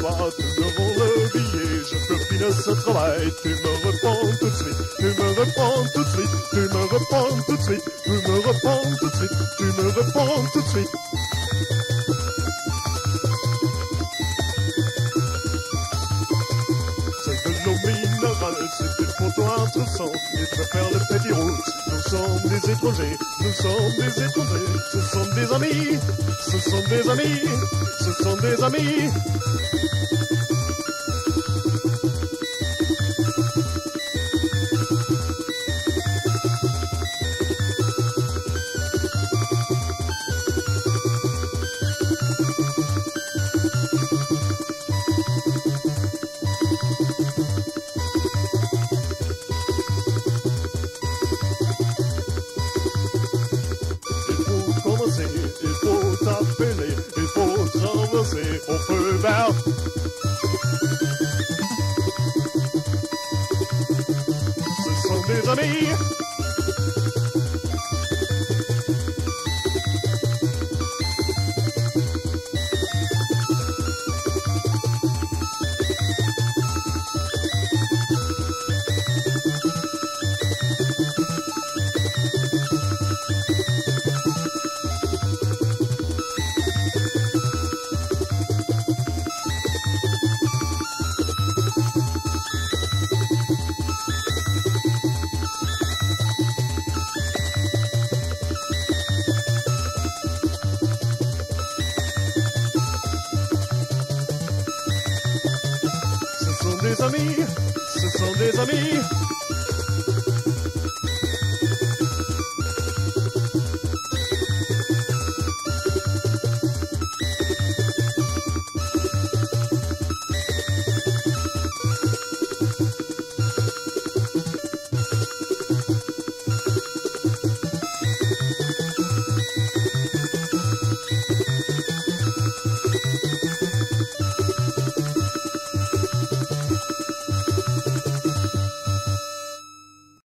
Soir me rends le billet, je peux finir ce travail. Tu me reprends tout de suite, tu me reprends tout de suite, tu me reprends tout de suite, tu me reprends tout de suite, tu me reprends tout de suite. Photo intéressante. Et faire le petit route. Nous sommes des étrangers, nous sommes des étrangers. Ce sont des amis, ce sont des amis, ce sont des amis. Traverser au feu vert. Ce sont des amis. sont des amis, ce sont des amis,